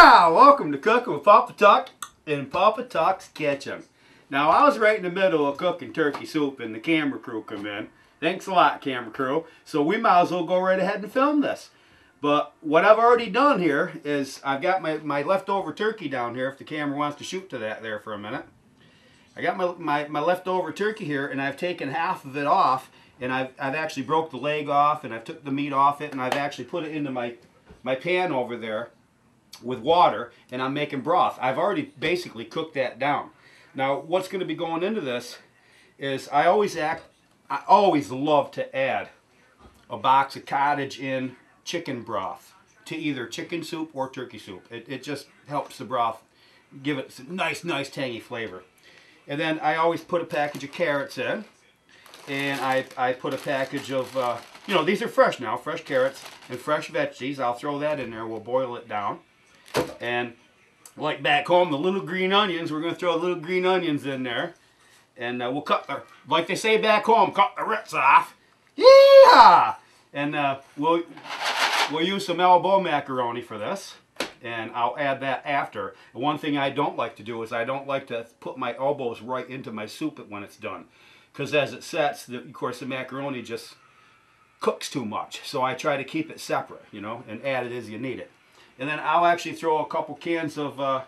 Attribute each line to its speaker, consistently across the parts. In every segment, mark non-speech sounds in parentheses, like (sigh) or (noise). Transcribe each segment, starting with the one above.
Speaker 1: Yeehaw! Welcome to Cooking with Papa Tuck and Papa Tuck's Kitchen. Now, I was right in the middle of cooking turkey soup and the camera crew come in. Thanks a lot, camera crew. So we might as well go right ahead and film this. But what I've already done here is I've got my, my leftover turkey down here, if the camera wants to shoot to that there for a minute. I got my, my, my leftover turkey here and I've taken half of it off and I've, I've actually broke the leg off and I've took the meat off it and I've actually put it into my, my pan over there with water and I'm making broth. I've already basically cooked that down. Now what's going to be going into this is I always act, I always love to add a box of College Inn chicken broth to either chicken soup or turkey soup. It, it just helps the broth give it some nice, nice tangy flavor. And then I always put a package of carrots in. And I, I put a package of, uh, you know, these are fresh now, fresh carrots and fresh veggies. I'll throw that in there. We'll boil it down. And like back home, the little green onions, we're going to throw little green onions in there. And uh, we'll cut the, like they say back home, cut the roots off. Yeah! And uh, we'll, we'll use some elbow macaroni for this. And I'll add that after. one thing I don't like to do is I don't like to put my elbows right into my soup when it's done. Because as it sets, the, of course the macaroni just cooks too much. So I try to keep it separate, you know, and add it as you need it. And then I'll actually throw a couple cans of uh,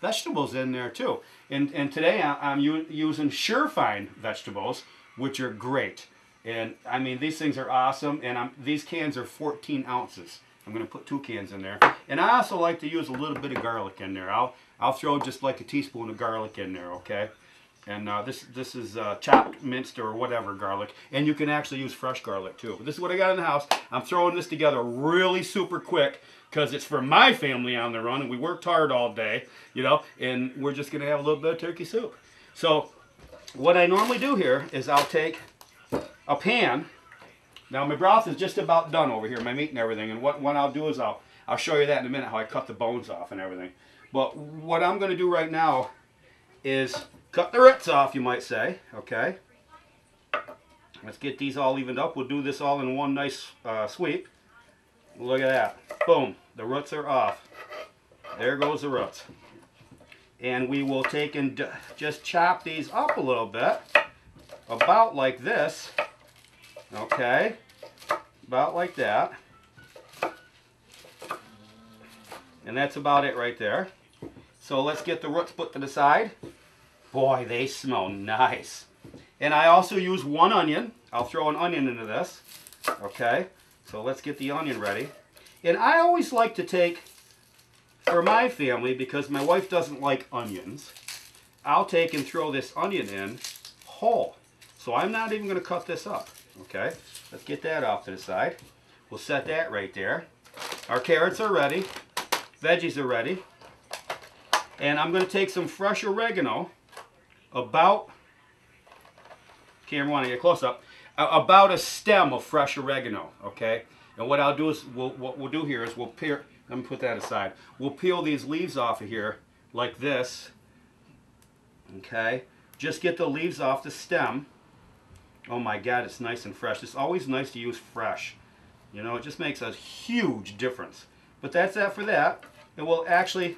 Speaker 1: vegetables in there too. And, and today I'm using Shurfine vegetables, which are great. And I mean, these things are awesome. And I'm, these cans are 14 ounces. I'm going to put two cans in there. And I also like to use a little bit of garlic in there. I'll, I'll throw just like a teaspoon of garlic in there, okay? And uh, this this is uh, chopped, minced, or whatever garlic. And you can actually use fresh garlic too. But this is what I got in the house. I'm throwing this together really super quick because it's for my family on the run. And we worked hard all day, you know. And we're just going to have a little bit of turkey soup. So what I normally do here is I'll take a pan now my broth is just about done over here, my meat and everything. And what, what I'll do is I'll, I'll show you that in a minute, how I cut the bones off and everything. But what I'm going to do right now is cut the roots off, you might say. Okay. Let's get these all evened up. We'll do this all in one nice uh, sweep. Look at that. Boom. The roots are off. There goes the roots. And we will take and just chop these up a little bit. About like this. Okay, about like that. And that's about it right there. So let's get the roots put to the side. Boy, they smell nice. And I also use one onion. I'll throw an onion into this. Okay, so let's get the onion ready. And I always like to take, for my family, because my wife doesn't like onions, I'll take and throw this onion in whole. So I'm not even going to cut this up. Okay, let's get that off to the side. We'll set that right there. Our carrots are ready. Veggies are ready. And I'm going to take some fresh oregano, about, camera want to get close up, about a stem of fresh oregano, okay? And what I'll do is, we'll, what we'll do here is we'll peel, let me put that aside. We'll peel these leaves off of here like this, okay? Just get the leaves off the stem Oh my God, it's nice and fresh. It's always nice to use fresh. You know, it just makes a huge difference. But that's that for that. And we'll actually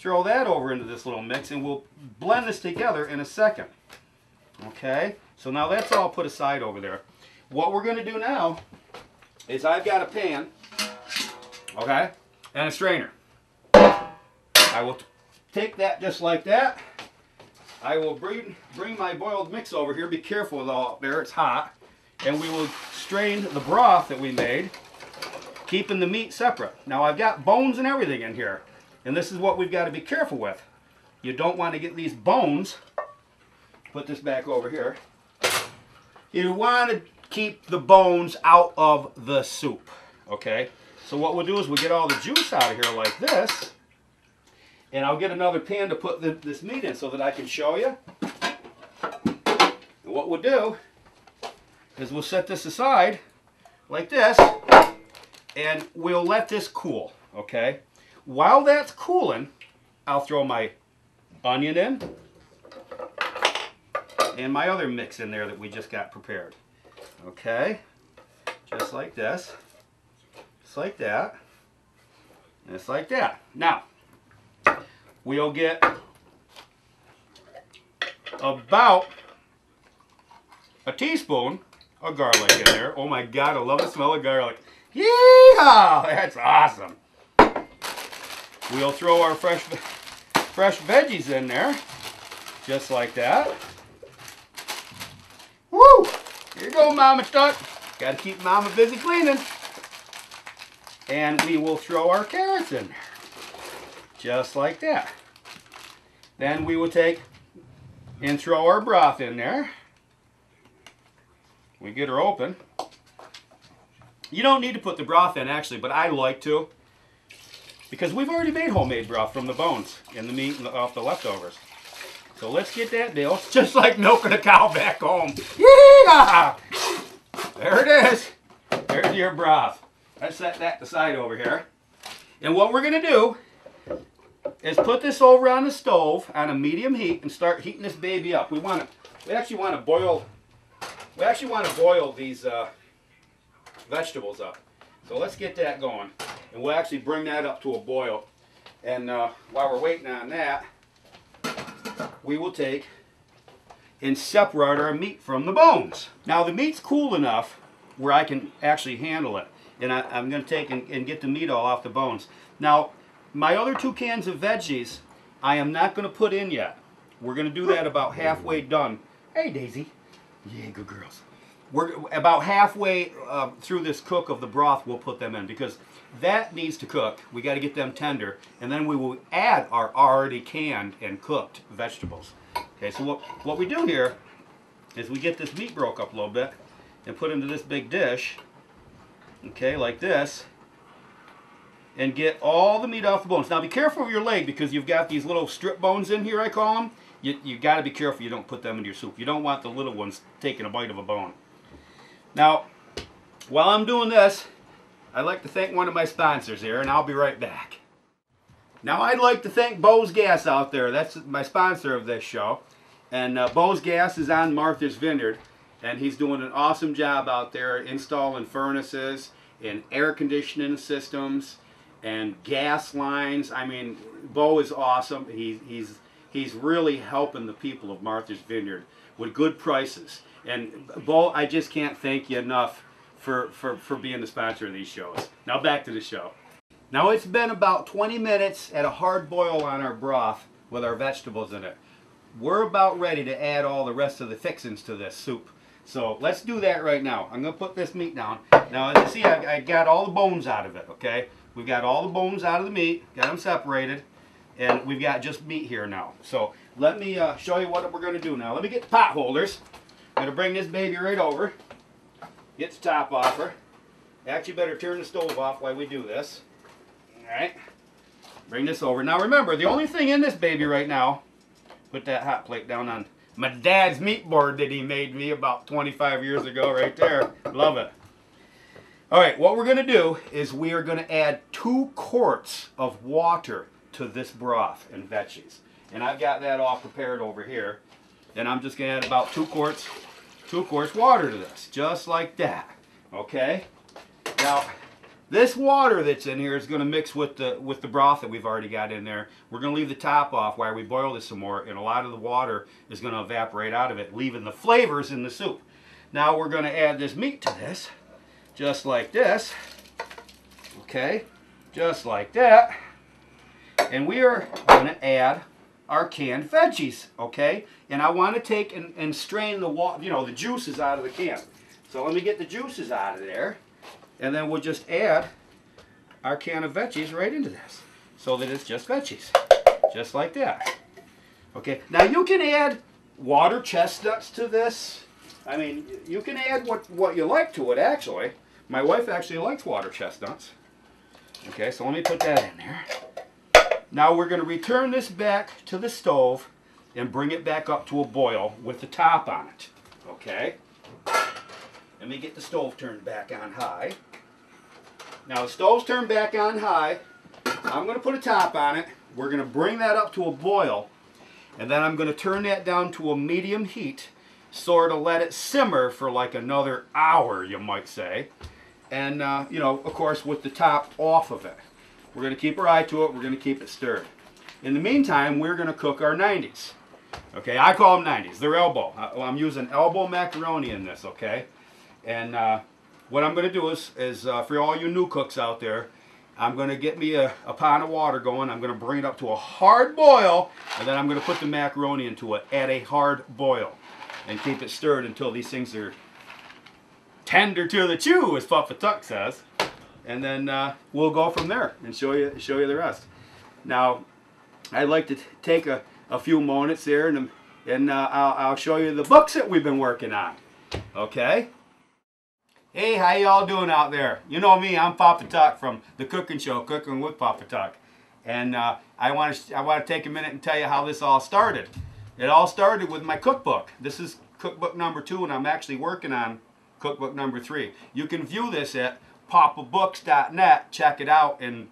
Speaker 1: throw that over into this little mix and we'll blend this together in a second. Okay, so now that's all put aside over there. What we're going to do now is I've got a pan, okay, and a strainer. I will take that just like that I will bring, bring my boiled mix over here. Be careful with all up there, it's hot. And we will strain the broth that we made, keeping the meat separate. Now I've got bones and everything in here. And this is what we've got to be careful with. You don't want to get these bones, put this back over here. You want to keep the bones out of the soup, okay? So what we'll do is we'll get all the juice out of here like this. And I'll get another pan to put the, this meat in so that I can show you. And what we'll do is we'll set this aside like this and we'll let this cool, okay? While that's cooling, I'll throw my onion in and my other mix in there that we just got prepared. Okay, just like this, just like that, it's like that. Now, we'll get about a teaspoon of garlic in there. Oh my God, I love the smell of garlic. Yeah, that's awesome. We'll throw our fresh, fresh veggies in there, just like that. Woo! Here you go, Mama Stuck. Got to keep Mama busy cleaning. And we will throw our carrots in there, just like that. Then we will take and throw our broth in there. We get her open. You don't need to put the broth in actually, but I like to. Because we've already made homemade broth from the bones and the meat and the, off the leftovers. So let's get that deal. (laughs) Just like milking a cow back home. Yeah! There it is. There's your broth. Let's set that aside over here. And what we're going to do is put this over on the stove on a medium heat and start heating this baby up. We want to, we actually want to boil, we actually want to boil these uh, vegetables up. So let's get that going. And we'll actually bring that up to a boil. And uh, while we're waiting on that, we will take and separate our meat from the bones. Now the meat's cool enough where I can actually handle it. And I, am going to take and, and get the meat all off the bones. Now, my other two cans of veggies, I am not going to put in yet. We're going to do that about halfway done. Hey, Daisy. Yeah, good girls. We're about halfway uh, through this cook of the broth, we'll put them in because that needs to cook. We got to get them tender, and then we will add our already canned and cooked vegetables. Okay, so what, what we do here is we get this meat broke up a little bit and put into this big dish, okay, like this, and get all the meat off the bones. Now be careful of your leg because you've got these little strip bones in here, I call them. You, you got to be careful you don't put them into your soup. You don't want the little ones taking a bite of a bone. Now, while I'm doing this, I'd like to thank one of my sponsors here, and I'll be right back. Now, I'd like to thank Bo's Gas out there. That's my sponsor of this show. And uh, Bo's Gas is on Martha's Vineyard, and he's doing an awesome job out there installing furnaces and air conditioning systems and gas lines. I mean, Bo is awesome. He, he's, he's really helping the people of Martha's Vineyard with good prices. And Bo, I just can't thank you enough for, for, for being the sponsor of these shows. Now back to the show. Now it's been about 20 minutes at a hard boil on our broth with our vegetables in it. We're about ready to add all the rest of the fixings to this soup. So let's do that right now. I'm going to put this meat down. Now as you see, I, I got all the bones out of it, okay? We've got all the bones out of the meat, got them separated, and we've got just meat here now. So let me uh, show you what we're going to do now. Let me get the pot holders. I'm going to bring this baby right over. The top off her. Actually better turn the stove off while we do this. Alright. Bring this over. Now remember, the only thing in this baby right now, put that hot plate down on my dad's meat board that he made me about 25 years ago right there. Love it. Alright, what we're going to do is we are going to add two quarts of water to this broth and veggies. And I've got that all prepared over here. And I'm just going to add about two quarts two quarts water to this, just like that. Okay? Now, this water that's in here is going to mix with the with the broth that we've already got in there. We're going to leave the top off while we boil this some more, and a lot of the water is going to evaporate out of it, leaving the flavors in the soup. Now we're going to add this meat to this, just like this. Okay? Just like that. And we are going to add our canned veggies, okay? And I want to take and, and strain the water, you know, the juices out of the can. So let me get the juices out of there, and then we'll just add our can of veggies right into this, so that it's just veggies, just like that. Okay, now you can add water chestnuts to this. I mean, you can add what, what you like to it, actually. My wife actually likes water chestnuts. Okay, so let me put that in there. Now we're going to return this back to the stove and bring it back up to a boil with the top on it. Okay? Let me get the stove turned back on high. Now the stove's turned back on high. I'm going to put a top on it. We're going to bring that up to a boil. And then I'm going to turn that down to a medium heat. Sort of let it simmer for like another hour, you might say. And, uh, you know, of course, with the top off of it. We're going to keep our eye to it. We're going to keep it stirred. In the meantime, we're going to cook our 90s. Okay, I call them 90s. They're elbow. I'm using elbow macaroni in this, okay? And uh, what I'm going to do is, is uh, for all you new cooks out there, I'm going to get me a, a pot of water going. I'm going to bring it up to a hard boil, and then I'm going to put the macaroni into it at a hard boil. And keep it stirred until these things are tender to the chew, as Papa Tuck says. And then uh, we'll go from there and show you show you the rest. Now, I'd like to take a, a few moments there and, and uh, I'll, I'll show you the books that we've been working on. Okay? Hey, how y'all doing out there? You know me, I'm Papa Tuck from The Cooking Show, Cooking with Papa Tuck. And uh, I want to I want to take a minute and tell you how this all started. It all started with my cookbook. This is cookbook number two, and I'm actually working on cookbook number three. You can view this at papabooks.net. Check it out and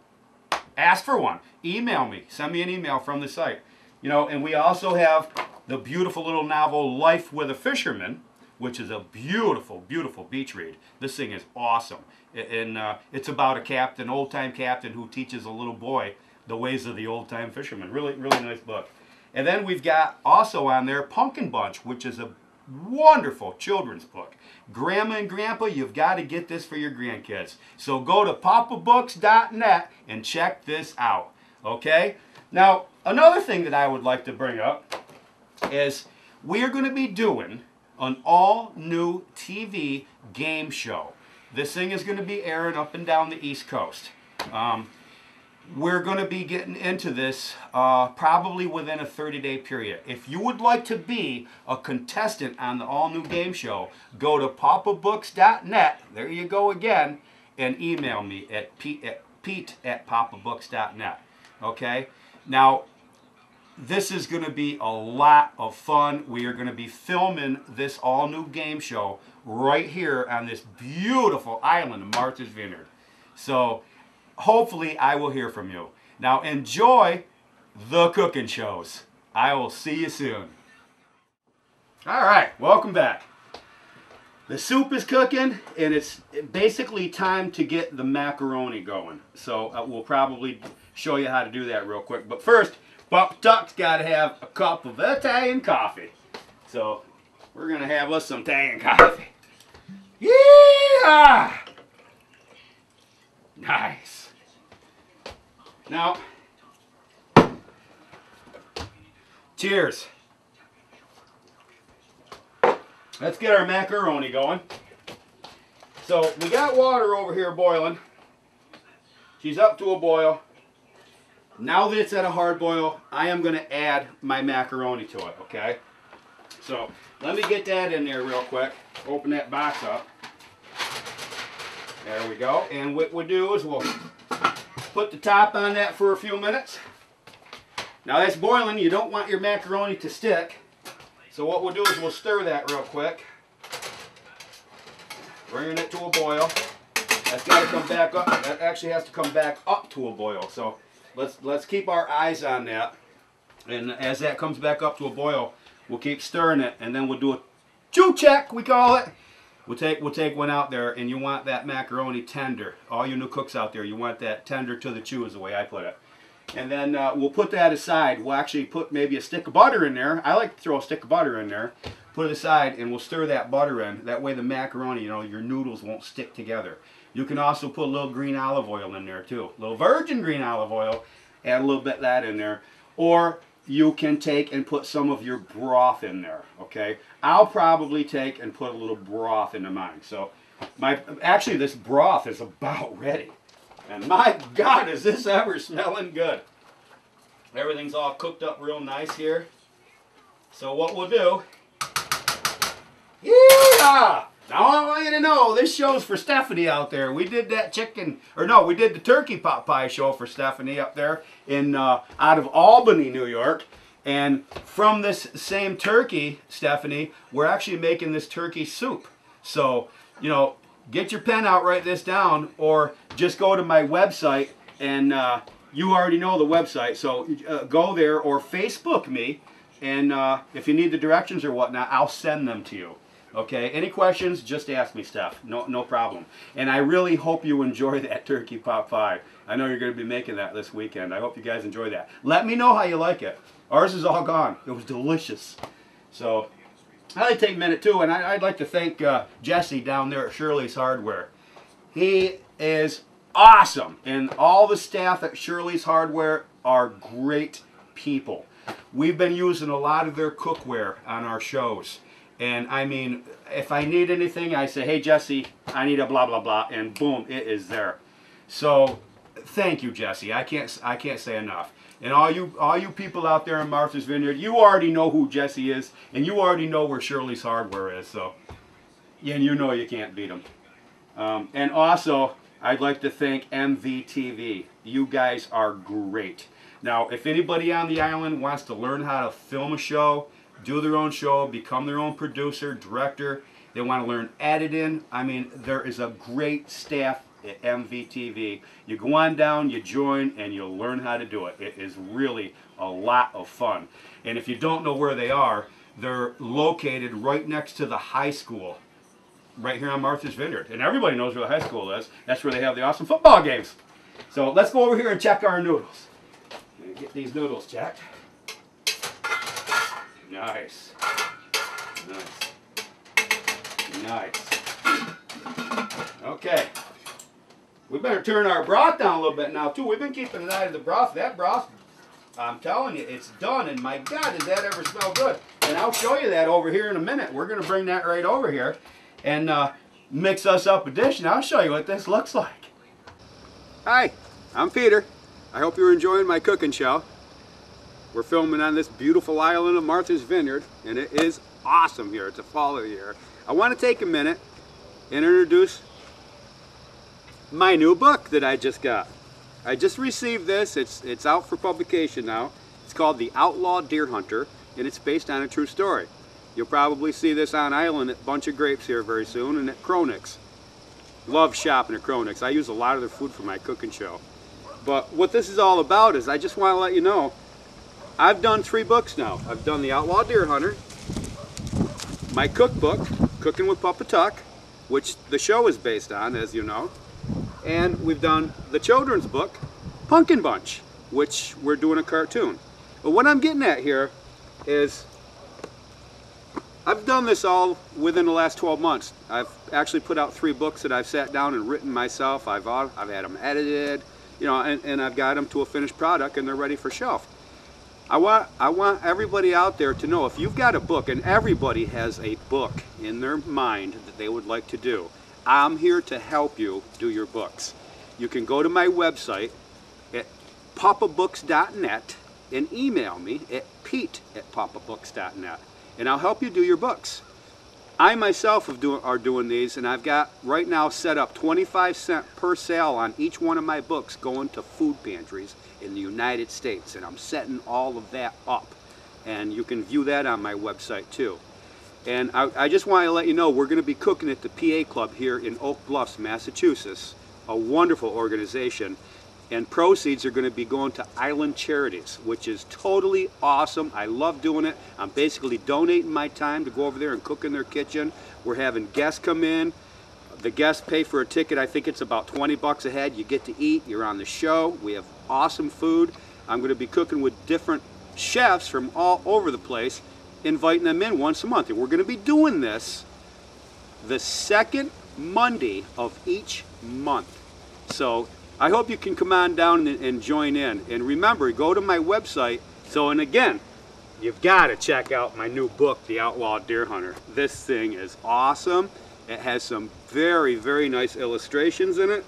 Speaker 1: ask for one. Email me. Send me an email from the site. You know, and we also have the beautiful little novel Life with a Fisherman which is a beautiful, beautiful beach read. This thing is awesome. And uh, it's about a captain, old-time captain, who teaches a little boy the ways of the old-time fisherman. Really, really nice book. And then we've got also on there Pumpkin Bunch, which is a wonderful children's book. Grandma and Grandpa, you've got to get this for your grandkids. So go to papabooks.net and check this out. Okay? Now, another thing that I would like to bring up is we're going to be doing an all new TV game show. This thing is going to be airing up and down the East Coast. Um, we're going to be getting into this uh, probably within a 30 day period. If you would like to be a contestant on the all new game show, go to papabooks.net. There you go again, and email me at pete at, pete at papabooks.net. Okay? Now, this is going to be a lot of fun. We are going to be filming this all new game show right here on this beautiful island of Martha's Vineyard. So hopefully I will hear from you. Now enjoy the cooking shows. I will see you soon. All right, welcome back. The soup is cooking and it's basically time to get the macaroni going. So uh, we'll probably show you how to do that real quick. But first, Papa Tuck's got to have a cup of Italian coffee. So we're going to have us some Italian coffee. Yeah! Nice. Now, cheers. Let's get our macaroni going. So we got water over here boiling. She's up to a boil. Now that it's at a hard boil, I am going to add my macaroni to it, okay? So let me get that in there real quick. Open that box up. There we go. And what we'll do is we'll put the top on that for a few minutes. Now that's boiling. You don't want your macaroni to stick. So what we'll do is we'll stir that real quick. Bringing it to a boil. That's got to come back up. That actually has to come back up to a boil. So let's let's keep our eyes on that. And as that comes back up to a boil, we'll keep stirring it, and then we'll do a chew check, we call it. We'll take we'll take one out there, and you want that macaroni tender. All you new cooks out there, you want that tender to the chew, is the way I put it. And then uh, we'll put that aside. We'll actually put maybe a stick of butter in there. I like to throw a stick of butter in there. Put it aside, and we'll stir that butter in. That way the macaroni, you know, your noodles won't stick together. You can also put a little green olive oil in there too. A little virgin green olive oil. Add a little bit of that in there. Or you can take and put some of your broth in there, okay? I'll probably take and put a little broth into mine. So my actually this broth is about ready. And my God, is this ever smelling good. Everything's all cooked up real nice here. So what we'll do, yeah! Now I want you to know, this show's for Stephanie out there. We did that chicken, or no, we did the turkey pot pie show for Stephanie up there in uh, out of Albany, New York. And from this same turkey, Stephanie, we're actually making this turkey soup. So, you know, get your pen out, write this down, or just go to my website and uh, you already know the website. So uh, go there or Facebook me. And uh, if you need the directions or whatnot, I'll send them to you. Okay, any questions, just ask me, Steph. No, no problem. And I really hope you enjoy (laughs) that turkey pot pie. I know you're going to be making that this weekend. I hope you guys enjoy that. Let me know how you like it. Ours is all gone. It was delicious. So, I'd like to take a minute too, and I, would like to thank uh, Jesse down there at Shirley's Hardware. He is awesome, and all the staff at Shirley's Hardware are great people. We've been using a lot of their cookware on our shows. And I mean, if I need anything, I say, hey, Jesse, I need a blah, blah, blah, and boom, it is there. So thank you, Jesse. I can't, I can't say enough. And all you, all you people out there in Martha's Vineyard, you already know who Jesse is, and you already know where Shirley's Hardware is. So, and you know you can't beat them. Um, and also, I'd like to thank MVTV. You guys are great. Now, if anybody on the island wants to learn how to film a show, do their own show, become their own producer, director, they want to learn editing, I mean, there is a great staff at MVTV. You go on down, you join, and you'll learn how to do it. It is really a lot of fun. And if you don't know where they are, they're located right next to the high school, right here on Martha's Vineyard. And everybody knows where the high school is. That's where they have the awesome football games. So let's go over here and check our noodles. Get these noodles checked. Nice. Nice. Nice. Okay. We better turn our broth down a little bit now, too. We've been keeping an eye to the broth. That broth, I'm telling you, it's done. And my God, does that ever smell good? And I'll show you that over here in a minute. We're going to bring that right over here and uh, mix us up a dish. And I'll show you what this looks like. Hi, I'm Peter. I hope you're enjoying my cooking show. We're filming on this beautiful island of Martha's Vineyard, and it is awesome here. It's a fall of the year. I want to take a minute and introduce my new book that I just got. I just received this. It's, it's out for publication now. It's called The Outlaw Deer Hunter, and it's based on a true story. You'll probably see this on island at Bunch of Grapes here very soon, and at Cronig's. Love shopping at Cronig's. I use a lot of their food for my cooking show. But what this is all about is I just want to let you know I've done three books now. I've done The Outlaw Deer Hunter, my cookbook, Cooking with Papa Tuck, which the show is based on, as you know, and we've done the children's book, Pumpkin Bunch, which we're doing a cartoon. But what I'm getting at here is I've done this all within the last 12 months. I've actually put out three books that I've sat down and written myself. I've, I've had them edited, you know, and, and I've got them to a finished product and they're ready for shelf. I want, I want everybody out there to know if you've got a book, and everybody has a book in their mind that they would like to do, I'm here to help you do your books. You can go to my website at papabooks.net and email me at pete at papabooks.net and I'll help you do your books. I myself do, are doing these and I've got right now set up 25 cent per sale on each one of my books going to food pantries in the United States and I'm setting all of that up and you can view that on my website too. And I, I just want to let you know we're going to be cooking at the PA Club here in Oak Bluffs, Massachusetts, a wonderful organization and proceeds are going to be going to Island Charities, which is totally awesome. I love doing it. I'm basically donating my time to go over there and cook in their kitchen. We're having guests come in. The guests pay for a ticket. I think it's about 20 bucks a head. You get to eat. You're on the show. We have awesome food. I'm going to be cooking with different chefs from all over the place, inviting them in once a month. And we're going to be doing this the second Monday of each month. So I hope you can come on down and, and join in. And remember, go to my website. So, and again, you've got to check out my new book, The Outlaw Deer Hunter. This thing is awesome. It has some very, very nice illustrations in it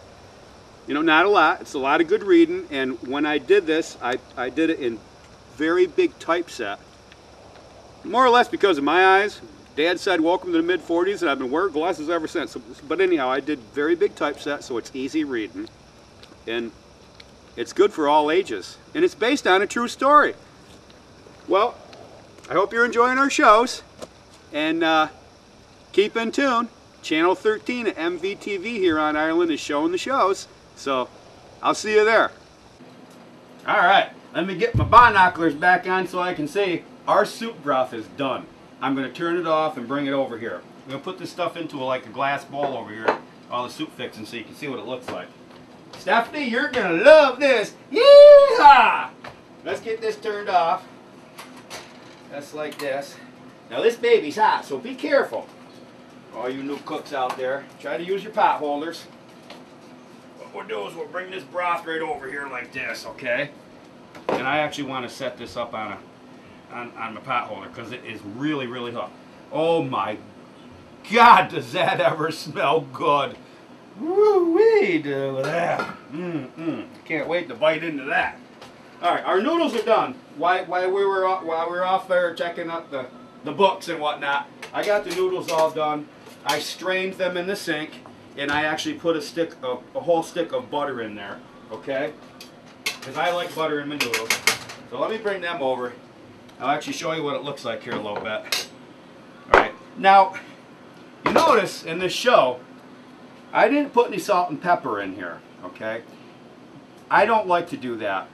Speaker 1: you know, not a lot. It's a lot of good reading. And when I did this, I, I did it in very big typeset. More or less because of my eyes. Dad said, welcome to the mid-40s, and I've been wearing glasses ever since. So, but anyhow, I did very big typeset, so it's easy reading. And it's good for all ages. And it's based on a true story. Well, I hope you're enjoying our shows. And uh, keep in tune. Channel 13 at MVTV here on Ireland is showing the shows. So I'll see you there. All right, let me get my binoculars back on so I can see our soup broth is done. I'm going to turn it off and bring it over here. I'm gonna put this stuff into a, like a glass bowl over here, all the soup fixing, so you can see what it looks like. Stephanie, you're gonna love this. Yeehaw! Let's get this turned off. Just like this. Now this baby's hot, so be careful. All you new cooks out there, try to use your pot holders. What we'll do is we'll bring this broth right over here like this, okay? And I actually want to set this up on a on, on my pot holder because it is really, really hot. Oh my God, does that ever smell good? Woo wee. Mmm, mmm. Can't wait to bite into that. All right, our noodles are done. While, while we were off, while we were off there checking up the the books and whatnot, I got the noodles all done. I strained them in the sink, and I actually put a stick a whole stick of butter in there. Okay, because I like butter in my noodles. So let me bring them over. I'll actually show you what it looks like here a little bit. All right, now you notice in this show, I didn't put any salt and pepper in here. Okay, I don't like to do that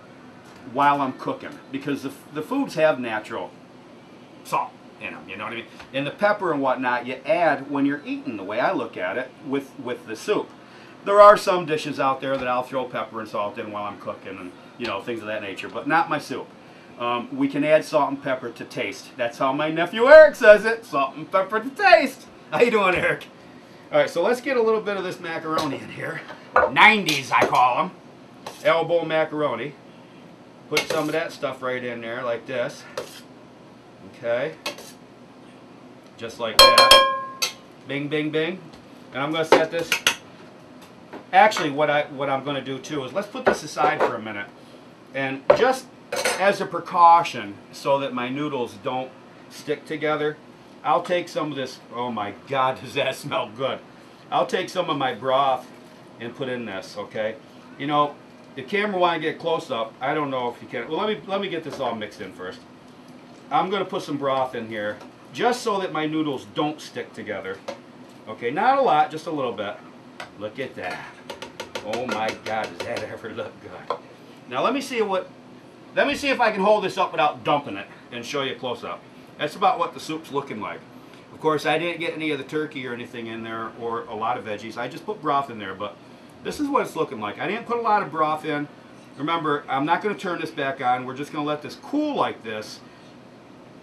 Speaker 1: while I'm cooking because the, the foods have natural salt in them, you know what I mean? And the pepper and whatnot you add when you're eating, the way I look at it, with, with the soup. There are some dishes out there that I'll throw pepper and salt in while I'm cooking and, you know, things of that nature, but not my soup. Um, we can add salt and pepper to taste. That's how my nephew Eric says it, salt and pepper to taste. How you doing, Eric? All right, so let's get a little bit of this macaroni in here. 90s, I call them. Elbow macaroni. Put some of that stuff right in there like this. Okay. Just like that. Bing, bing, bing. And I'm going to set this. Actually, what, I, what I'm going to do too is let's put this aside for a minute. And just as a precaution so that my noodles don't stick together, I'll take some of this. Oh my God, (laughs) does that smell good. I'll take some of my broth and put in this, okay? You know, the camera want to get close up. I don't know if you can. Well, let me let me get this all mixed in first. I'm going to put some broth in here just so that my noodles don't stick together. Okay, not a lot, just a little bit. Look at that. Oh my God, does that (laughs) ever look good? Now let me see what, let me see if I can hold this up without dumping it and show you close up. That's about what the soup's looking like. Of course, I didn't get any of the turkey or anything in there or a lot of veggies. I just put broth in there, but this is what it's looking like. I didn't put a lot of broth in. Remember, I'm not going to turn this back on. We're just going to let this cool like this.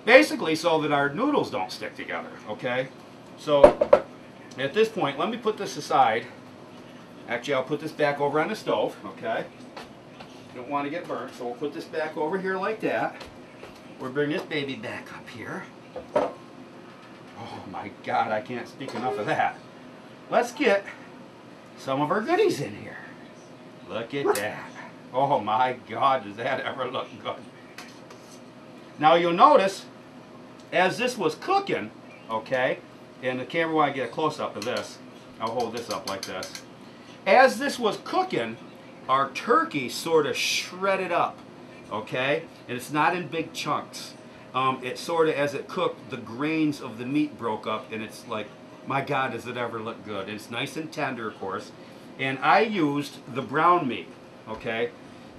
Speaker 1: Basically so that our noodles don't stick together, okay? So, at this point, let me put this aside. Actually, I'll put this back over on the stove, okay? Don't want to get burnt, so we'll put this back over here like that. We'll bringing this baby back up here. Oh my God, I can't speak enough of that. Let's get some of our goodies in here. Look at that. Oh my God, does that ever look good. Now you'll notice, as this was cooking, okay, and the camera want I get a close-up of this, I'll hold this up like this. As this was cooking, our turkey sort of shredded up, okay? And it's not in big chunks. Um, it sort of, as it cooked, the grains of the meat broke up, and it's like, my God, does it ever look good? And it's nice and tender, of course. And I used the brown meat, okay?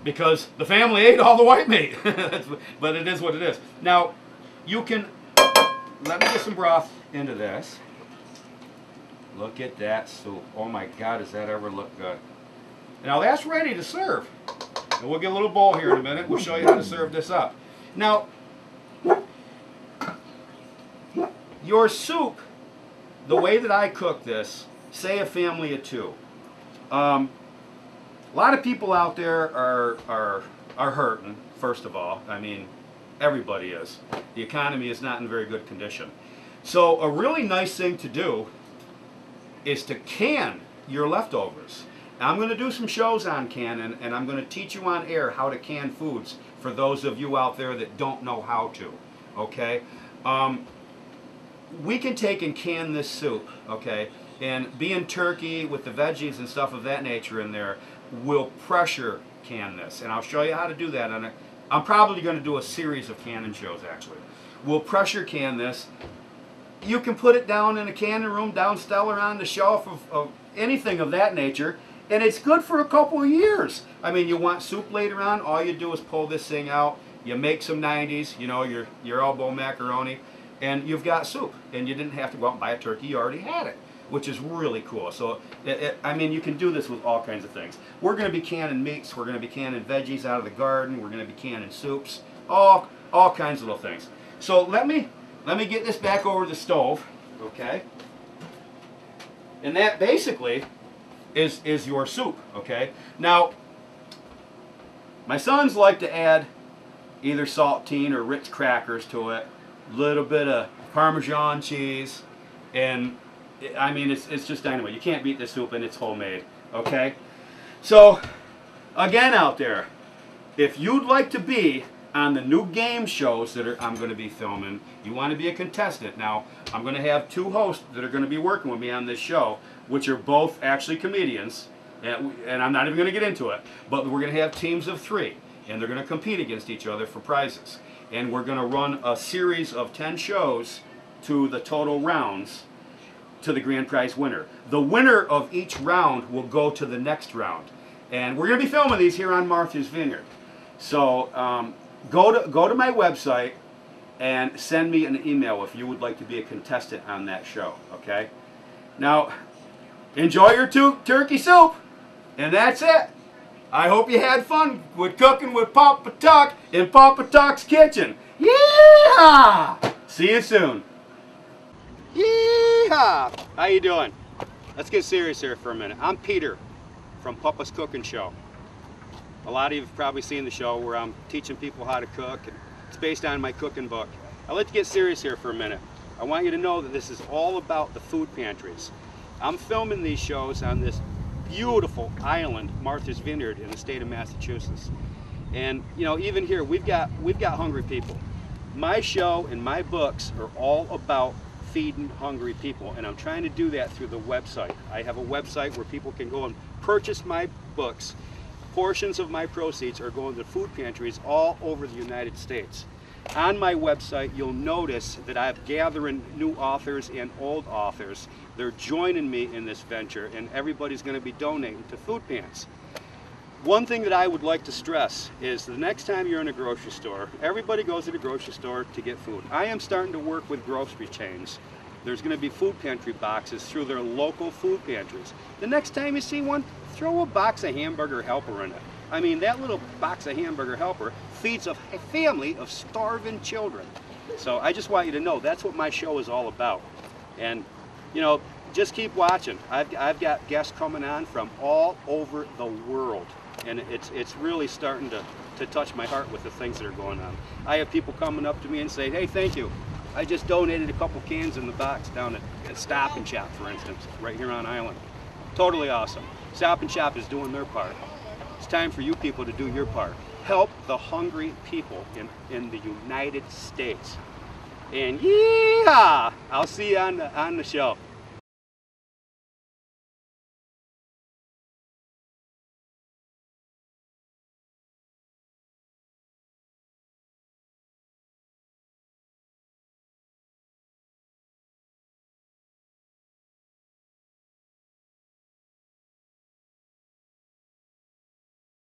Speaker 1: Because the family ate all the white meat. (laughs) but it is what it is. Now, you can, let me get some broth into this. Look at that soup. Oh my God, does that ever look good? Now that's ready to serve. And we'll get a little bowl here in a minute. We'll show you how to serve this up. Now, your soup, the way that I cook this, say a family of two. Um, a lot of people out there are, are, are hurting, first of all. I mean, everybody is. The economy is not in very good condition. So a really nice thing to do is to can your leftovers. I'm going to do some shows on canning, and I'm going to teach you on air how to can foods for those of you out there that don't know how to. Okay? Um, we can take and can this soup, okay? And being turkey with the veggies and stuff of that nature in there will pressure can this. And I'll show you how to do that. On a, I'm probably going to do a series of canning shows, actually. We'll pressure can this. You can put it down in a canning room, down stellar on the shelf of, of anything of that nature, and it's good for a couple of years. I mean, you want soup later on, all you do is pull this thing out, you make some 90s, you know, your, your elbow macaroni, and you've got soup, and you didn't have to go out and buy a turkey, you already had it, which is really cool. So, it, it, I mean, you can do this with all kinds of things. We're going to be canning meats, we're going to be canning veggies out of the garden, we're going to be canning soups, all, all kinds of little things. So let me, let me get this back over the stove, okay? And that basically is, is your soup, okay? Now, my sons like to add either saltine or Ritz crackers to it, a little bit of Parmesan cheese, and I mean, it's, it's just dynamite. You can't beat this soup and it's homemade, okay? So, again out there, if you'd like to be on the new game shows that are, I'm going to be filming, you want to be a contestant. Now, I'm going to have two hosts that are going to be working with me on this show, which are both actually comedians, and, and I'm not even going to get into it, but we're going to have teams of three, and they're going to compete against each other for prizes. And we're going to run a series of 10 shows to the total rounds to the grand prize winner. The winner of each round will go to the next round. And we're going to be filming these here on Martha's Vineyard. So um, go to go to my website and send me an email if you would like to be a contestant on that show. Okay. Now, enjoy your turkey soup, and that's it. I hope you had fun with cooking with Papa Tuck in Papa Tuck's kitchen. Yeah! See you soon. Yeehaw! How you doing? Let's get serious here for a minute. I'm Peter from Papa's Cooking Show. A lot of you have probably seen the show where I'm teaching people how to cook. And it's based on my cooking book. I'd like to get serious here for a minute. I want you to know that this is all about the food pantries. I'm filming these shows on this beautiful island, Martha's Vineyard, in the state of Massachusetts. And you know, even here, we've got we've got hungry people. My show and my books are all about feeding hungry people, and I'm trying to do that through the website. I have a website where people can go and purchase my books portions of my proceeds are going to food pantries all over the United States. On my website, you'll notice that I'm gathering new authors and old authors. They're joining me in this venture, and everybody's going to be donating to food pants. One thing that I would like to stress is the next time you're in a grocery store, everybody goes to the grocery store to get food. I am starting to work with grocery chains. There's going to be food pantry boxes through their local food pantries. The next time you see one, throw a box of hamburger helper in it. I mean, that little box of hamburger helper feeds a family of starving children. So I just want you to know that's what my show is all about. And, you know, just keep watching. I've, I've got guests coming on from all over the world. And it's, it's really starting to, to touch my heart with the things that are going on. I have people coming up to me and say, hey, thank you. I just donated a couple cans in the box down at, at Stop and Shop, for instance, right here on Island. Totally awesome. Stop and Shop is doing their part. It's time for you people to do your part. Help the hungry people in, in the United States. And yeah, I'll see you on the, on the show.